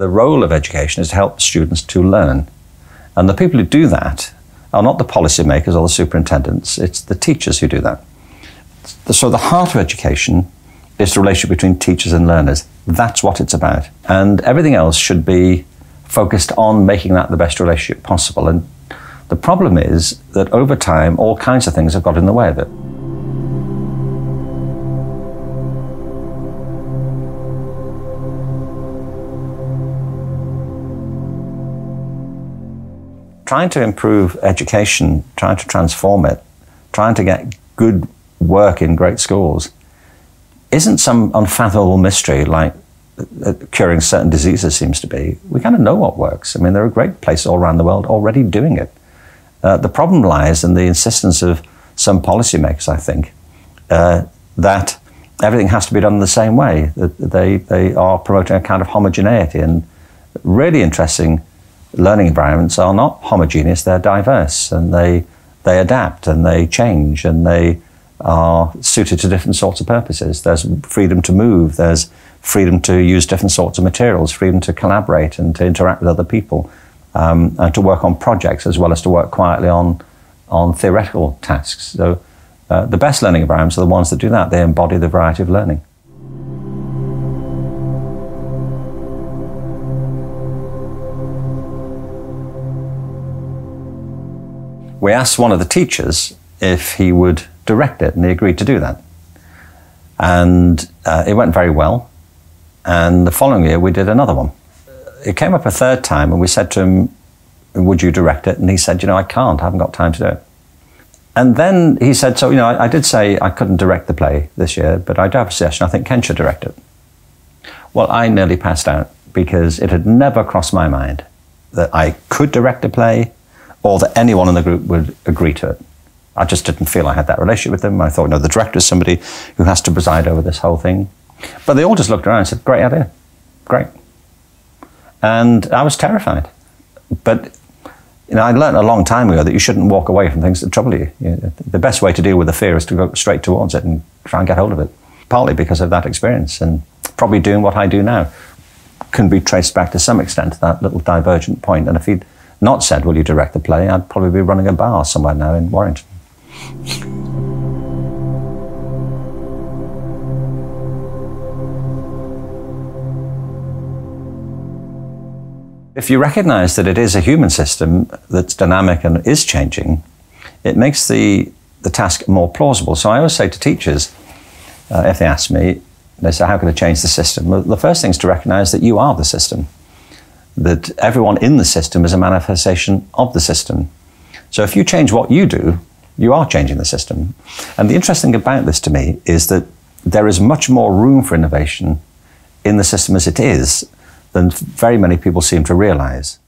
The role of education is to help students to learn. And the people who do that are not the policymakers or the superintendents, it's the teachers who do that. So the heart of education is the relationship between teachers and learners. That's what it's about. And everything else should be focused on making that the best relationship possible. And the problem is that over time, all kinds of things have got in the way of it. Trying to improve education, trying to transform it, trying to get good work in great schools isn't some unfathomable mystery like uh, curing certain diseases seems to be. We kind of know what works. I mean, there are great places all around the world already doing it. Uh, the problem lies in the insistence of some policymakers, I think, uh, that everything has to be done the same way. That they, they are promoting a kind of homogeneity. And really interesting learning environments are not homogeneous, they're diverse and they, they adapt and they change and they are suited to different sorts of purposes. There's freedom to move, there's freedom to use different sorts of materials, freedom to collaborate and to interact with other people, um, and to work on projects as well as to work quietly on, on theoretical tasks. So uh, the best learning environments are the ones that do that. They embody the variety of learning. We asked one of the teachers if he would direct it, and he agreed to do that. And uh, it went very well. And the following year, we did another one. It came up a third time, and we said to him, Would you direct it? And he said, You know, I can't, I haven't got time to do it. And then he said, So, you know, I, I did say I couldn't direct the play this year, but I do have a suggestion. I think Ken should direct it. Well, I nearly passed out because it had never crossed my mind that I could direct a play or that anyone in the group would agree to it. I just didn't feel I had that relationship with them. I thought, no, the director is somebody who has to preside over this whole thing. But they all just looked around and said, great idea, great. And I was terrified. But you know, I learned a long time ago that you shouldn't walk away from things that trouble you. you know, the best way to deal with the fear is to go straight towards it and try and get hold of it. Partly because of that experience, and probably doing what I do now can be traced back to some extent to that little divergent point. And if he'd not said, "Will you direct the play?" I'd probably be running a bar somewhere now in Warrington. If you recognize that it is a human system that's dynamic and is changing, it makes the, the task more plausible. So I always say to teachers, uh, if they ask me, they say, How can I change the system? Well, the first thing is to recognize that you are the system, that everyone in the system is a manifestation of the system. So if you change what you do, you are changing the system. And the interesting thing about this to me is that there is much more room for innovation in the system as it is than very many people seem to realize.